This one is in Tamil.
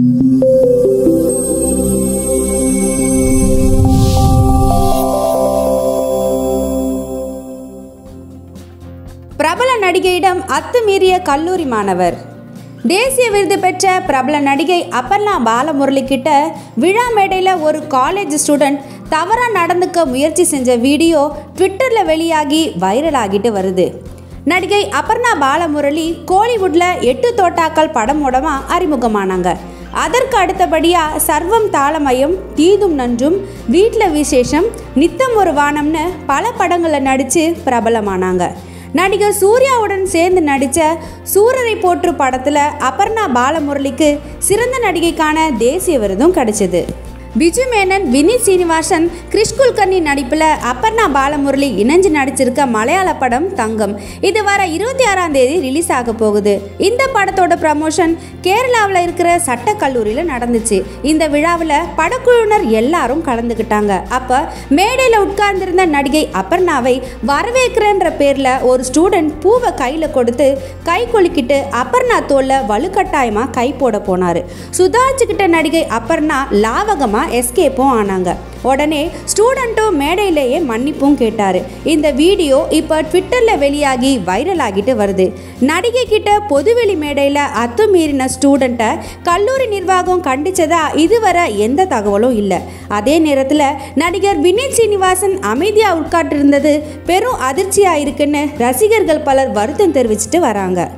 பிரபல நடிகையிடம் அத்துமீறிய கல்லூரி மாணவர். தேசிய விருது பெற்ற பிரபல நடிகை அப்பர்ணா பாலமுரளி கிட்ட விழா மேடையில் ஒரு காலேஜ் ஸ்டூடெண்ட் தவறாக நடந்துக்க முயற்சி செஞ்ச வீடியோ ட்விட்டரில் வெளியாகி வைரல் ஆகிட்டு வருது. நடிகை அப்பர்ணா பாலமுரளி கோலிவுட்டில் எட்டு தோட்டாக்கள் படம் மூலமாக அறிமுகமானாங்க. அதற்கு அடுத்தபடியாக சர்வம் தாளமயம் தீதும் நன்றும் வீட்டில் விசேஷம் நித்தம் ஒரு வானம்னு பல படங்களில் நடித்து பிரபலமானாங்க. நடிகர் சூர்யாவுடன் சேர்ந்து நடித்த சூரரை போற்று படத்தில் அபர்ணா பாலமுரளிக்கு சிறந்த நடிகைக்கான தேசிய விருதும் கிடைச்சது. பிஜு மேனன் வினித் சீனிவாசன் கிறிஷ் குல்கர்னி நடிப்பில் அப்பர்ணா பாலமுரளி இணைஞ்சு நடிச்சிருக்க மலையாள படம் தங்கம். இது வர இருபத்தி ஆறாம் தேதி ரிலீஸ் ஆக போகுது. இந்த படத்தோட ப்ரமோஷன் கேரளாவில் இருக்கிற சட்ட கல்லூரியில் நடந்துச்சு. இந்த விழாவில் படக்குழுவினர் எல்லாரும் கலந்துக்கிட்டாங்க. அப்போ மேடையில் உட்கார்ந்திருந்த நடிகை அப்பர்ணாவை வரவேற்கிறன்ற பேரில் ஒரு ஸ்டூடெண்ட் பூவை கையில் கொடுத்து கை குலுக்கிட்டு அப்பர்ணா தோல்ல வலுக்கட்டாயமாக கை போட போனார். சுதாரிச்சுக்கிட்ட நடிகை அப்பர்ணா லாவகமாக எஸ்கேப்பும் ஆனாங்க. உடனே ஸ்டூடெண்ட்டும் மேடையிலேயே மன்னிப்பும் கேட்டார். இந்த வீடியோ இப்போ ட்விட்டரில் வெளியாகி வைரல் ஆகிட்டு வருது. நடிகை கிட்ட பொதுவெளி மேடையில் அத்துமீறின ஸ்டூடெண்ட்டை கல்லூரி நிர்வாகம் கண்டிச்சதா இதுவரை எந்த தகவலும் இல்லை. அதே நேரத்தில் நடிகர் வினித் சீனிவாசன் அமைதியாக உட்காட்டிருந்தது பெரும் அதிர்ச்சியாக இருக்குன்னு ரசிகர்கள் பலர் வருத்தம் தெரிவிச்சிட்டு வராங்க.